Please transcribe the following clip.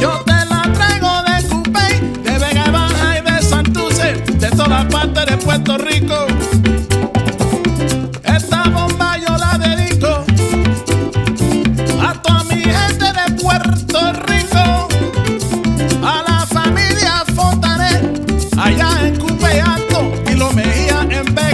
Yo te la traigo de Cupey, de Vega Baja y de Santurce, de todas partes de Puerto Rico. Esta bomba yo la dedico a toda mi gente de Puerto Rico, a la familia Fontanet, allá en Cupey Alto y lo Mejía en Vega.